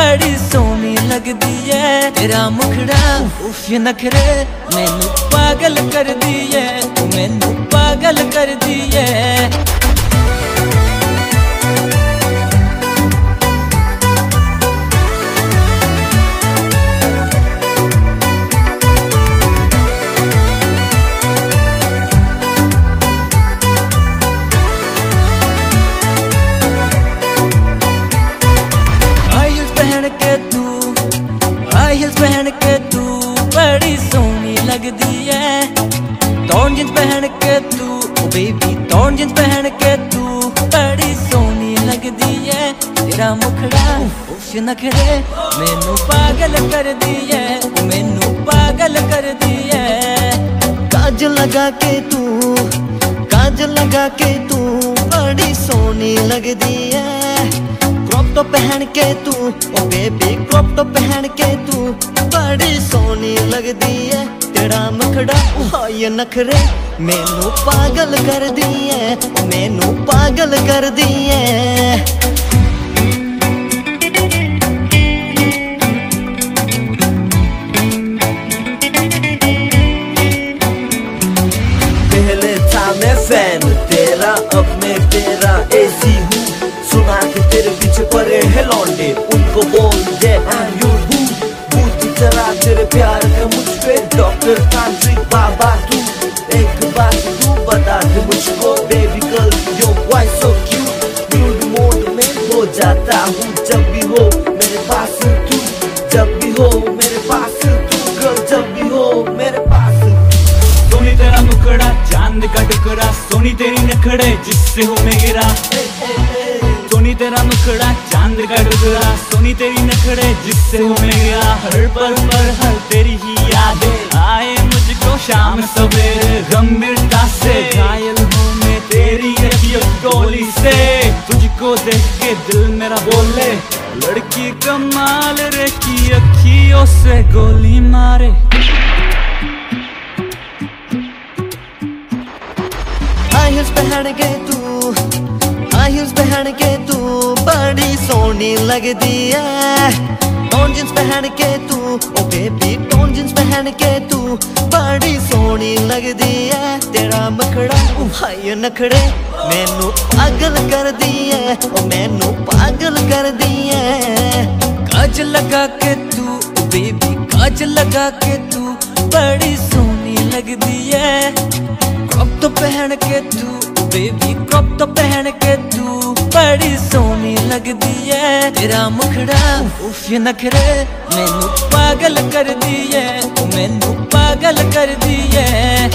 बड़ी सोहनी लगदी है तेरा मुखड़ा उफ नखरे मैनू पागल कर दी है मैनू पागल कर दी है पहन के तू बेबी टॉन जींस पहन के तू। बड़ी सोहनी लगदी है, तेरा मुखड़ा उफ नखरे। मैनू पागल कर दी है, मैनू पागल कर दी है। काज लगा के तू, काज लगा के तू, बड़ी सोहनी लगदी है। क्रॉप तो पहन के तू, ओ बेबी क्रॉप तो पहन के तू, बड़ी सोहनी लगदी है। तेरा मखड़ा हाय नखरे, मैनू पागल कर दी है मैनू पागल कर दी है फ़ैन, तेरा अब मैं तेरा ऐसी हूँ। सुना डॉक्टर तांत्रिक बाबा तू एक बात तू बता दे मुझको baby girl yo why so cute mood mode में हो जाता हूँ जब भी हो मेरे पास तू जब भी हो मेरे पास तू गर्ल जब भी हो मेरे पास सोनी तेरा मुखड़ा चाँद का टुकड़ा सोनी तेरी नखड़े जिससे हो मेरा। सोनी तेरा मुखड़ा चाँद का टुकड़ा सोनी तेरी नखड़े जिससे हो मेरा हर पल पर हर तेरी ही यादें। आए मुझको शाम सवेरे, गंभीरता से। घायल हूँ मैं तेरी गोली से। तुझको देख के दिल मेरा बोले, लड़की कमाल रे की अखियों से गोली मारे। हाई हील्स पहन के तू हाई पहन के तू बड़ी सोहनी लगती है। टोन जींस पहन के तू, ओ बेबी टोन जींस पहन के तू बड़ी सोहनी लगदी है। तेरा मखड़ा भाई नखड़े मैनू पागल कर दी है, ओ मैनू पागल कर दी है। काज लगा के तू बेबी काज लगा के तू बड़ी सोहनी लगती है। क्रॉप तो पहन के तू बेबी क्रॉप तो पहन के तू बड़ी सोनी लगदी है। तेरा मुखड़ा उफ नखरे मैनू पागल कर दी है मैनू पागल कर दी है